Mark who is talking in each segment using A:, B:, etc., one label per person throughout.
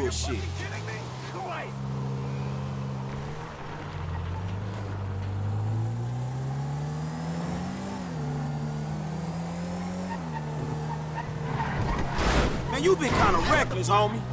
A: bullshit. Man, you been kinda reckless, homie.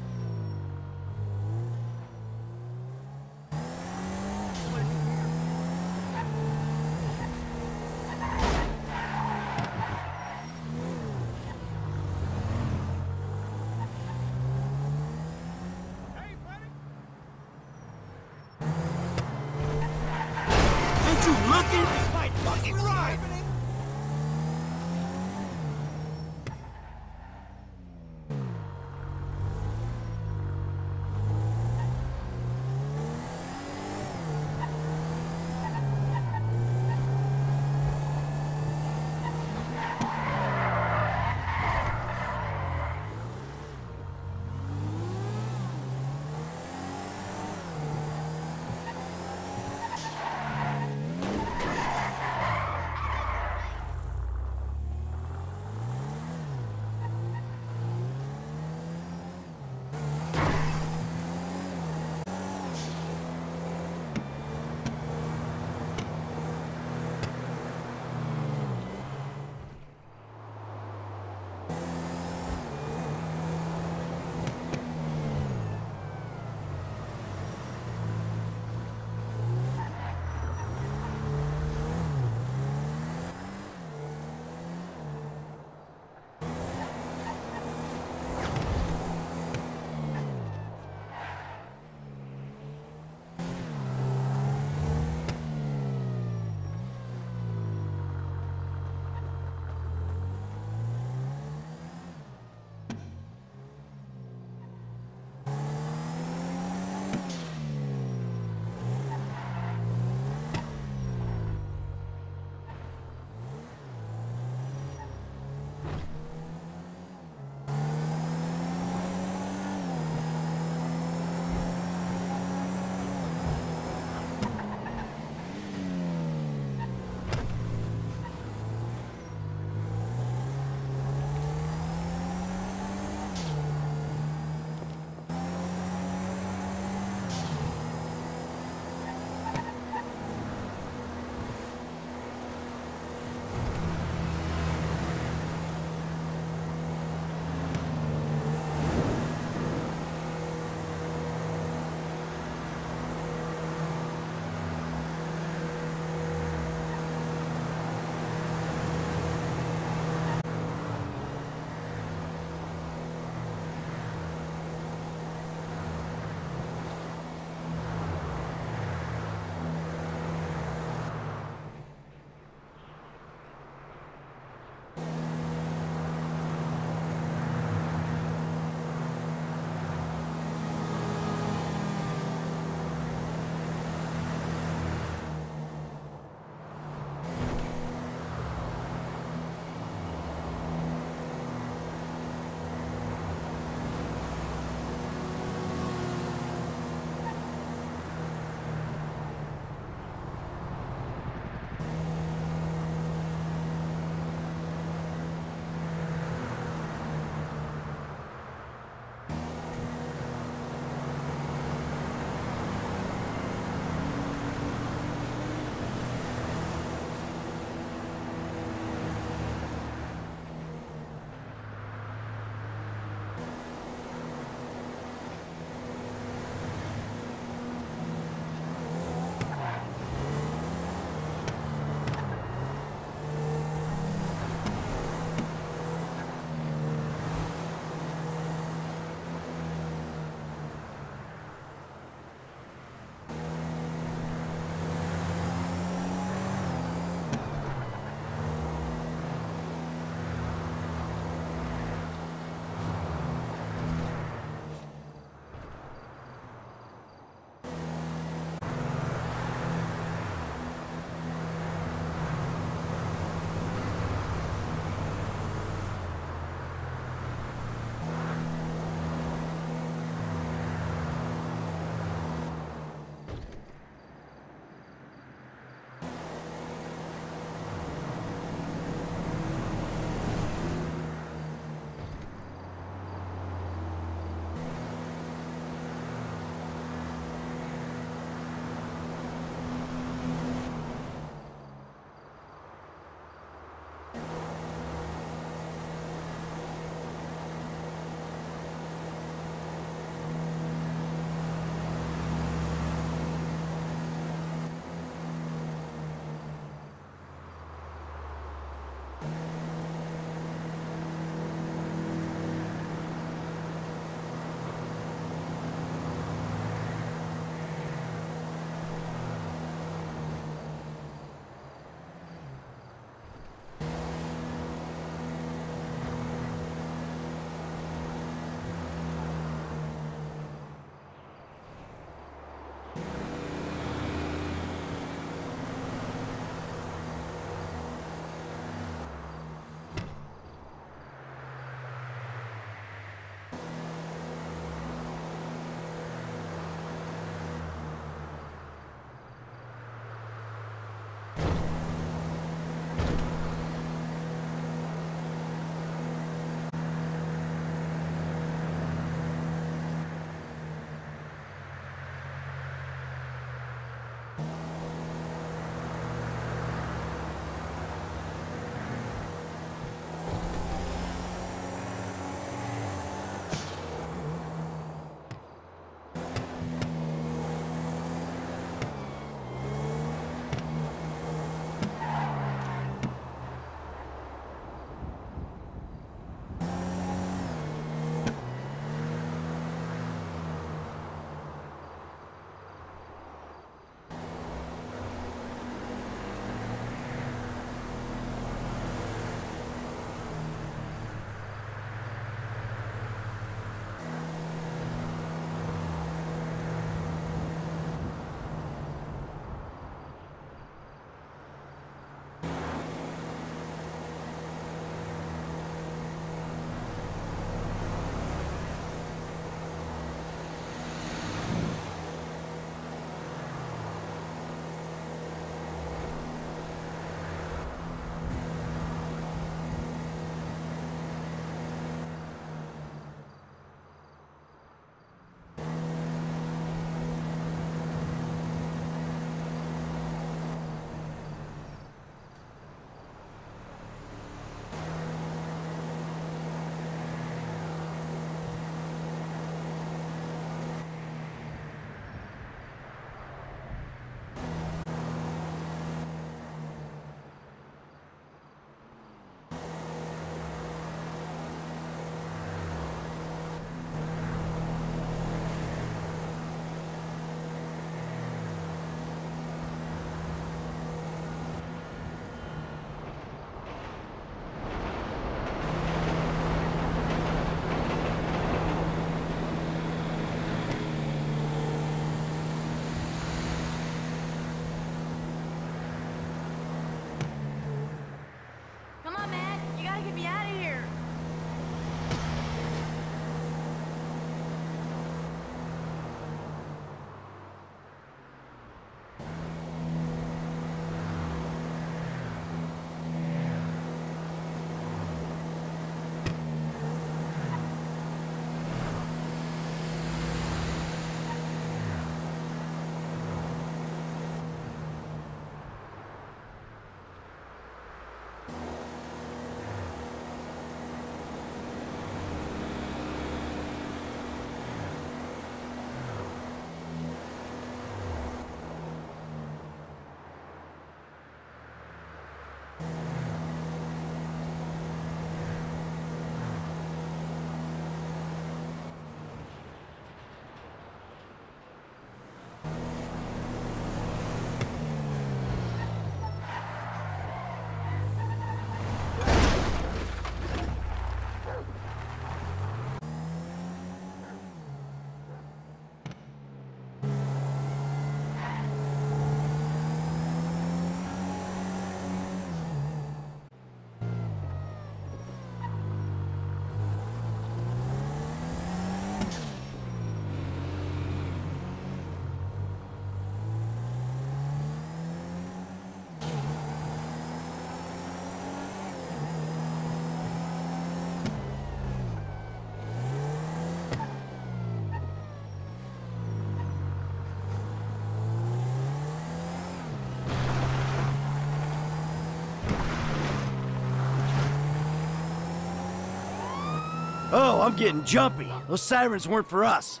B: I'm
C: getting jumpy. Those sirens weren't for us.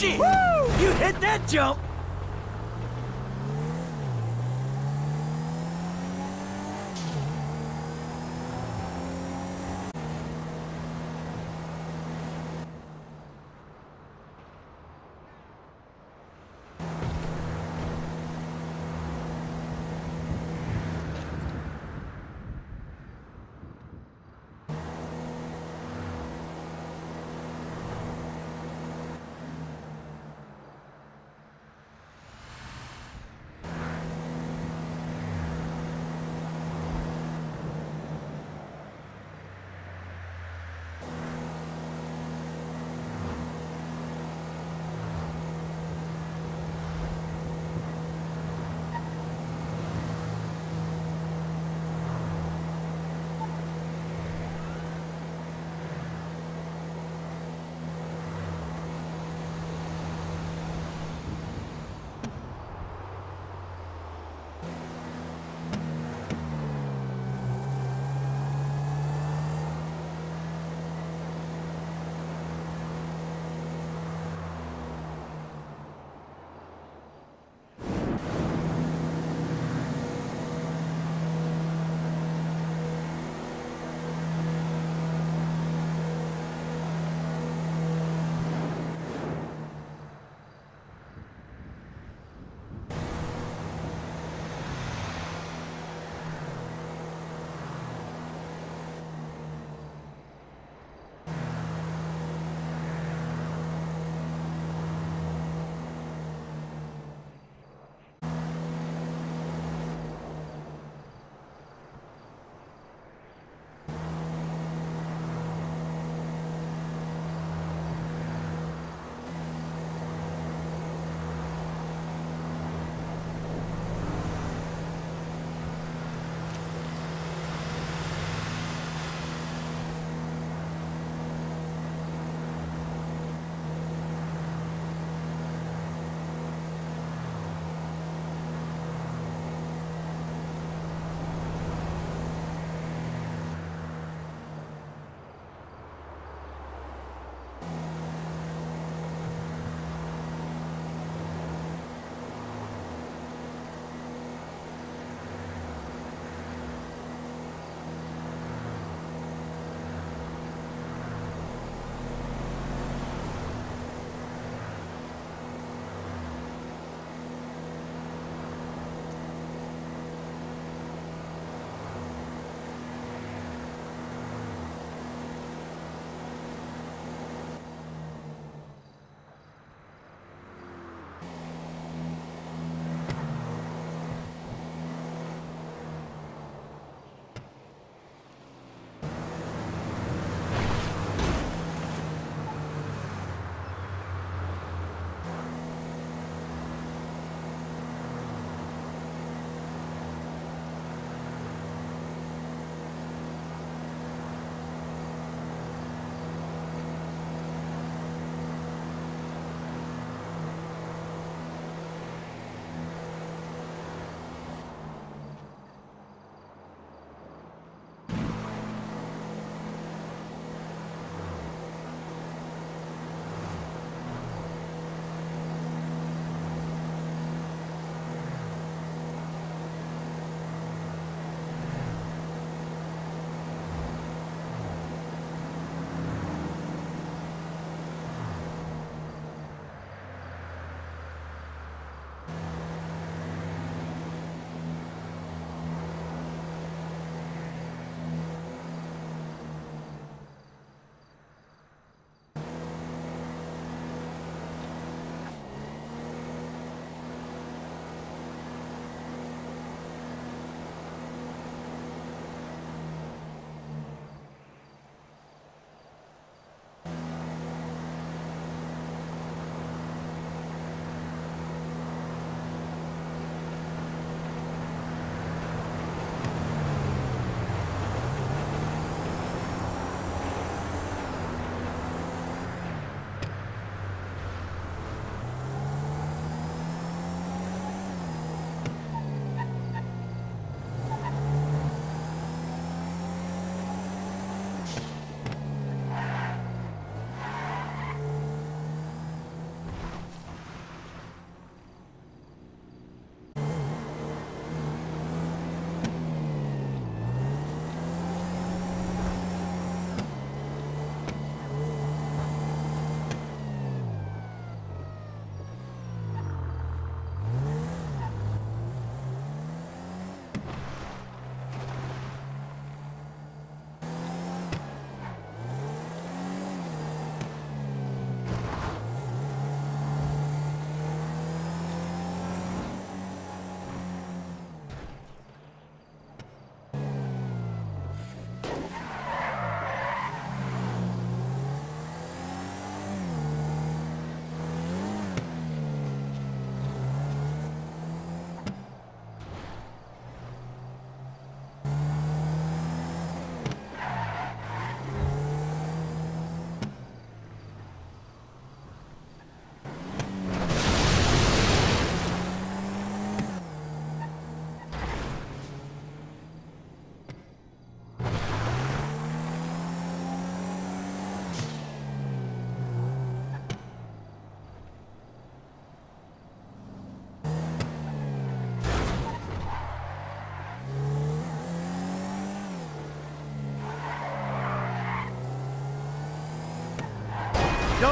D: Shit!
C: Woo! You hit that jump!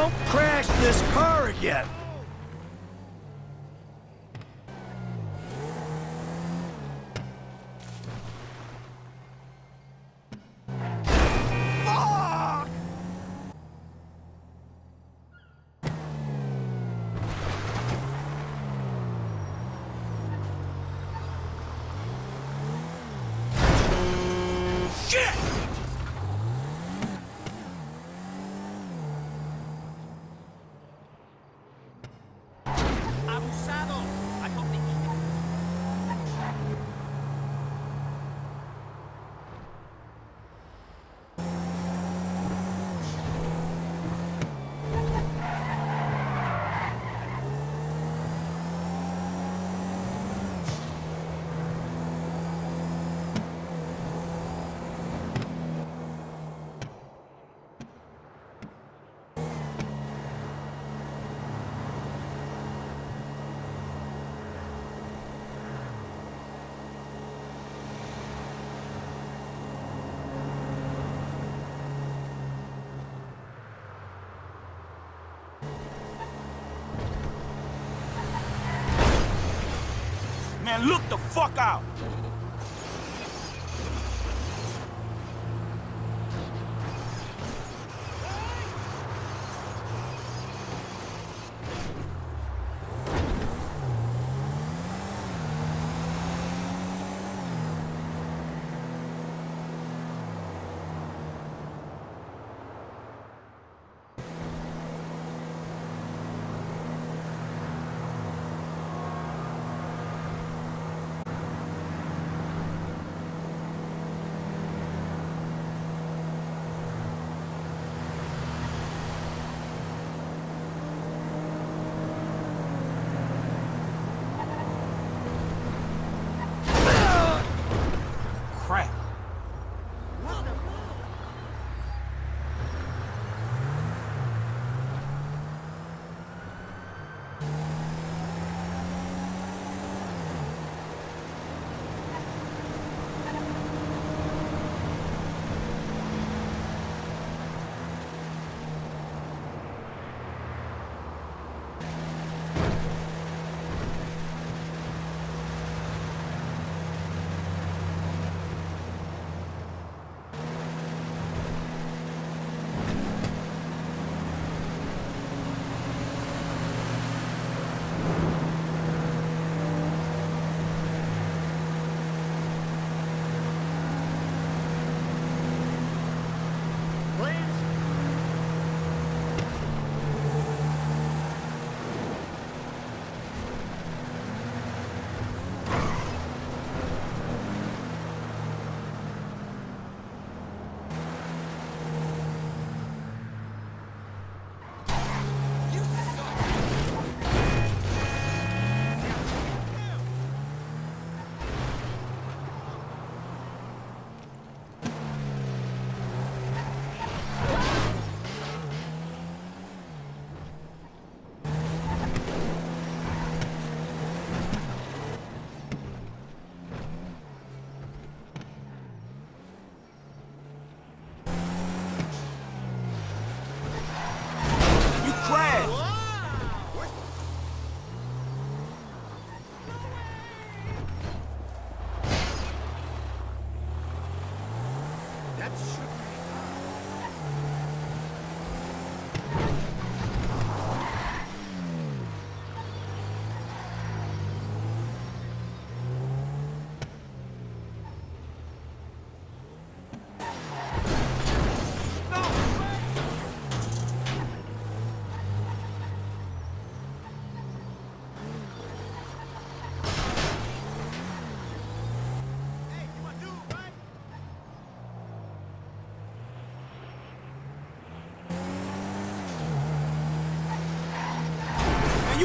C: Don't crash this car again!
A: Look the fuck out!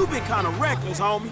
A: You been kind of reckless, homie.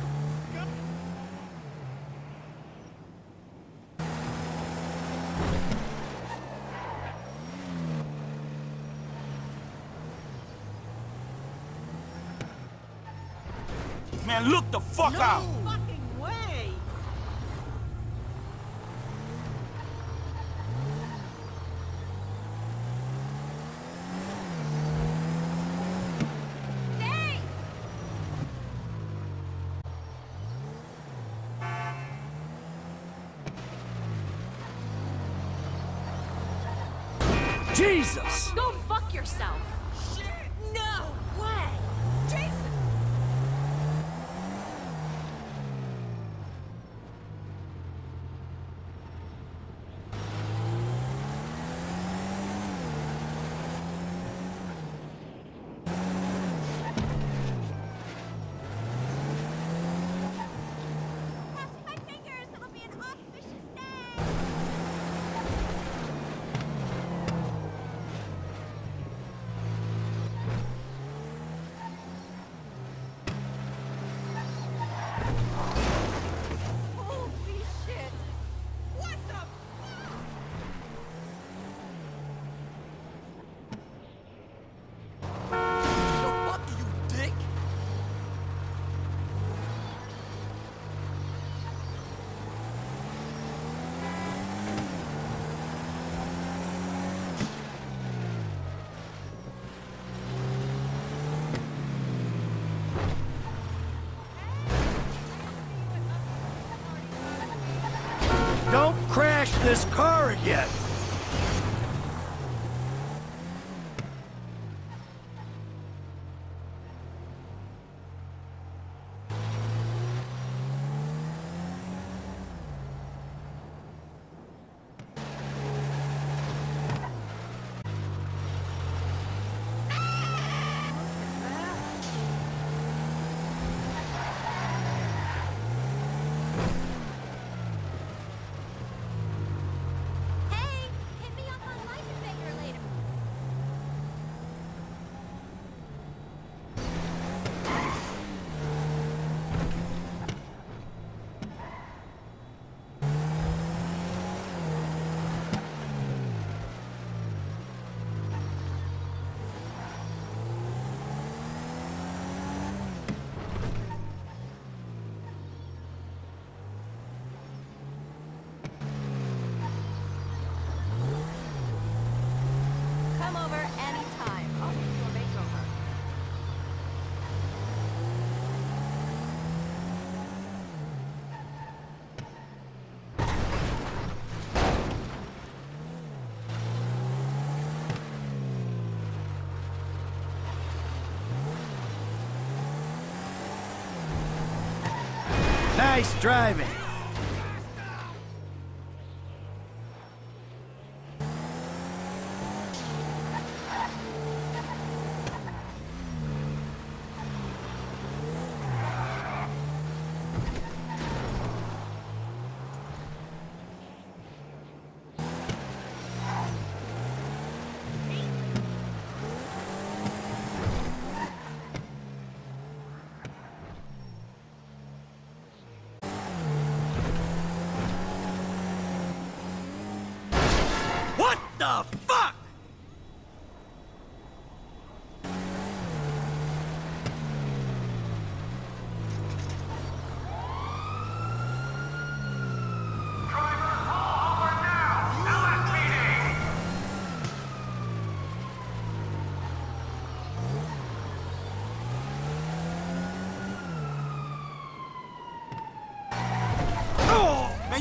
A: the fuck
D: no.
E: out. this car again. Nice driving.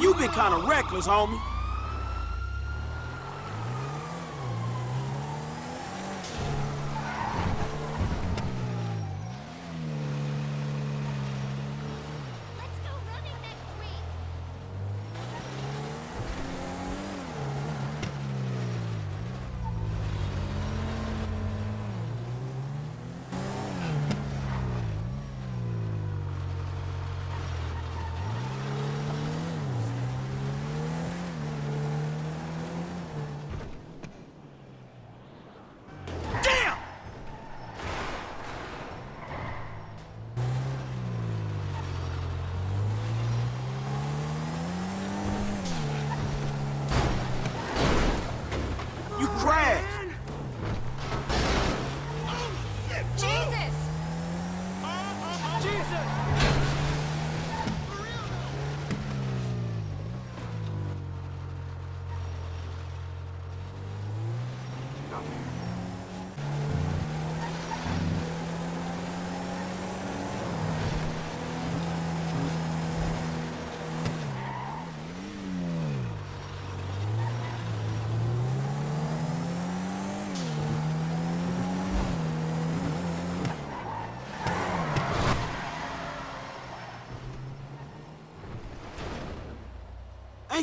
A: you been kind of reckless, homie. Ain't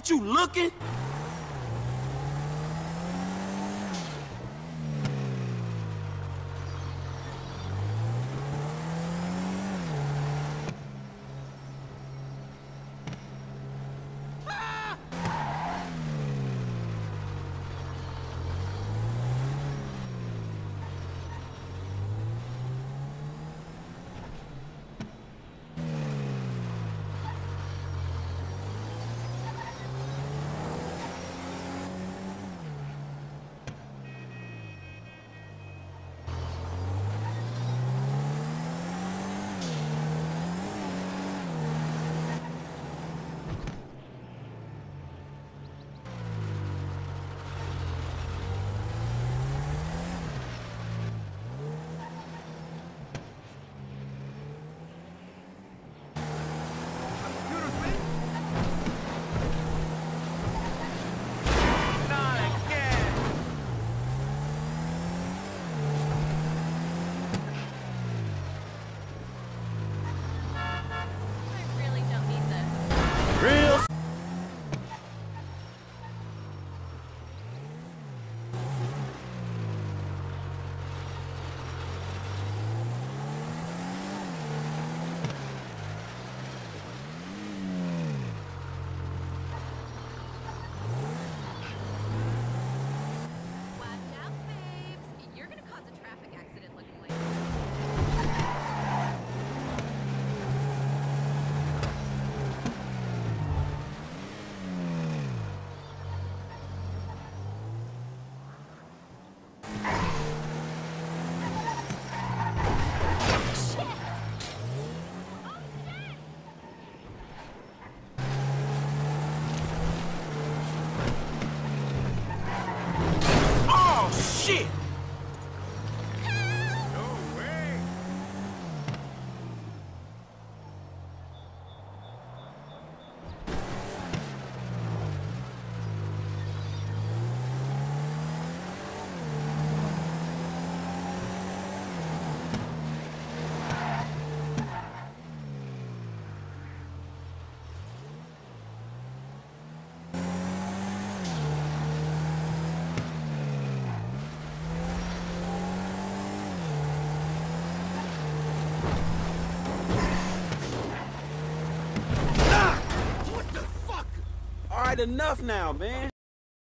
A: you looking? you enough now, man.